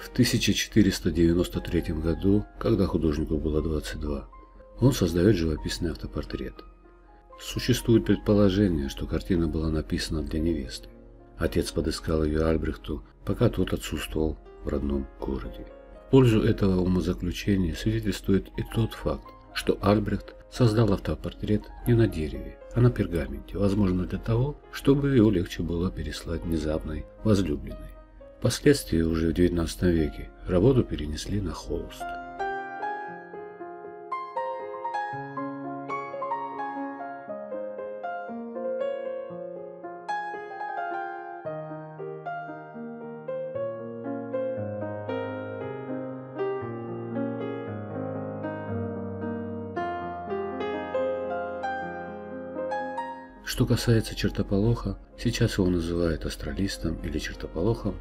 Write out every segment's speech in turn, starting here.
В 1493 году, когда художнику было 22, он создает живописный автопортрет. Существует предположение, что картина была написана для невесты. Отец подыскал ее Альбрехту, пока тот отсутствовал в родном городе. В пользу этого умозаключения свидетельствует и тот факт, что Альбрехт создал автопортрет не на дереве, а на пергаменте, возможно для того, чтобы его легче было переслать внезапной возлюбленной. Впоследствии, уже в XIX веке, работу перенесли на холст. Что касается чертополоха, сейчас его называют астралистом или чертополохом,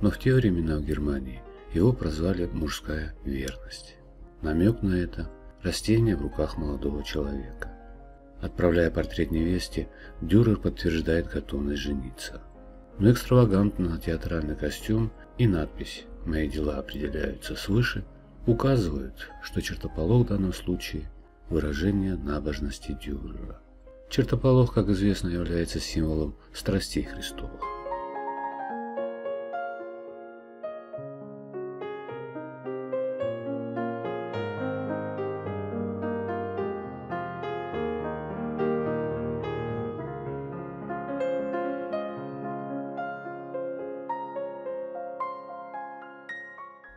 но в те времена в Германии его прозвали «мужская верность». Намек на это – растение в руках молодого человека. Отправляя портрет невесте, Дюрер подтверждает готовность жениться. Но экстравагантно театральный костюм и надпись «Мои дела определяются свыше» указывают, что чертополох в данном случае – выражение набожности Дюрера. Чертополох, как известно, является символом страстей Христовых.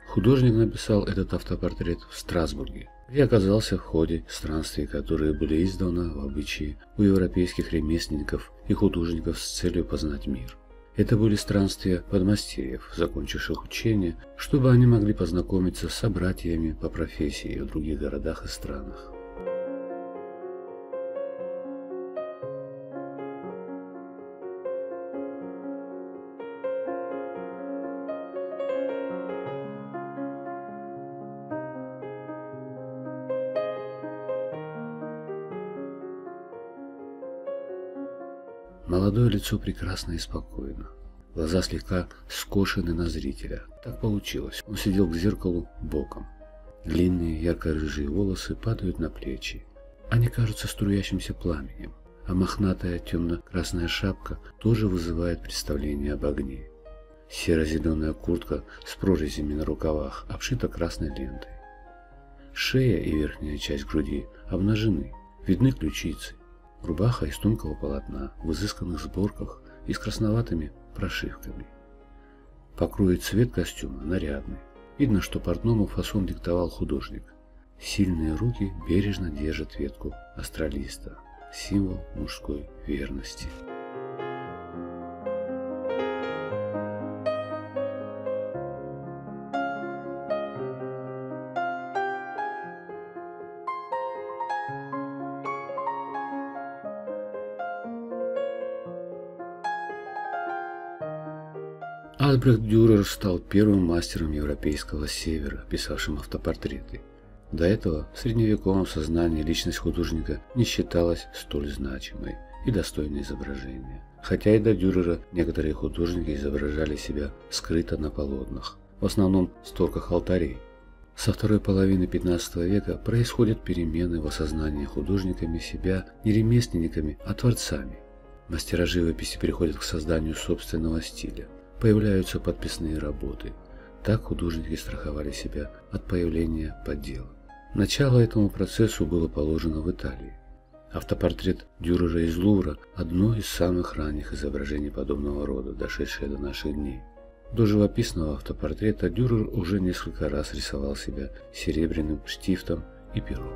Художник написал этот автопортрет в Страсбурге, где оказался в ходе странствий, которые были изданы в обычае у европейских ремесленников и художников с целью познать мир. Это были странствия подмастерьев, закончивших учение, чтобы они могли познакомиться с собратьями по профессии в других городах и странах. Молодое лицо прекрасно и спокойно. Глаза слегка скошены на зрителя. Так получилось. Он сидел к зеркалу боком. Длинные ярко-рыжие волосы падают на плечи. Они кажутся струящимся пламенем, а мохнатая темно-красная шапка тоже вызывает представление об огне. Серо-зеленая куртка с прорезями на рукавах обшита красной лентой. Шея и верхняя часть груди обнажены, видны ключицы. Рубаха из тонкого полотна, в изысканных сборках и с красноватыми прошивками. Покрой цвет костюма нарядный. Видно, что портному фасон диктовал художник. Сильные руки бережно держат ветку астралиста, символ мужской верности. Альбрехт Дюрер стал первым мастером европейского севера, писавшим автопортреты. До этого в средневековом сознании личность художника не считалась столь значимой и достойной изображения. Хотя и до Дюрера некоторые художники изображали себя скрыто на полотнах, в основном в сторках алтарей. Со второй половины 15 века происходят перемены в осознании художниками себя не ремесленниками, а творцами. Мастера живописи переходят к созданию собственного стиля – появляются подписные работы. Так художники страховали себя от появления подделок. Начало этому процессу было положено в Италии. Автопортрет Дюрера из Лувра – одно из самых ранних изображений подобного рода, дошедшее до наших дней. До живописного автопортрета Дюрер уже несколько раз рисовал себя серебряным штифтом и пером.